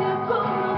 the